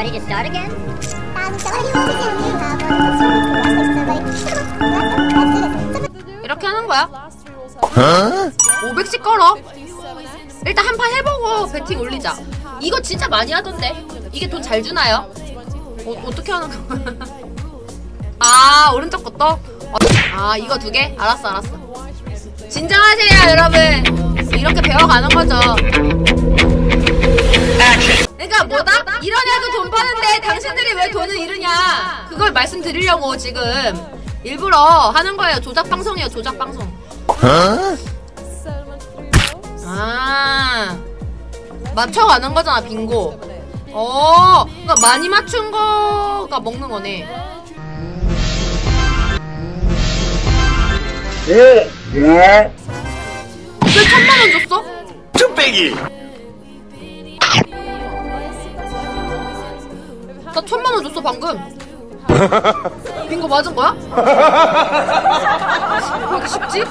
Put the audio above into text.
Ready to start again? 이렇게 하는 거야 500씩 걸어 일단 한 판 해보고 배팅 올리자 이거 진짜 많이 하던데 이게 돈 잘 주나요? 어, 어떻게 하는 거야? 아 오른쪽 것도? 어, 아 이거 두 개? 알았어 알았어 진정하세요 여러분 이렇게 배워가는 거죠 돈 버는데 당신들이 왜 돈을 잃으냐? 그걸 말씀드리려고 지금. 일부러 하는 거예요. 조작 방송이에요. 조작 방송. 아. 맞춰가는 거잖아 빙고. 어 그러니까 많이 맞춘 거가 먹는 거네. 예, 예. 왜 천만 원 줬어? 뚝배기. 나 천만 원 줬어 방금 빙고 맞은 거야? 왜 이렇게 쉽지?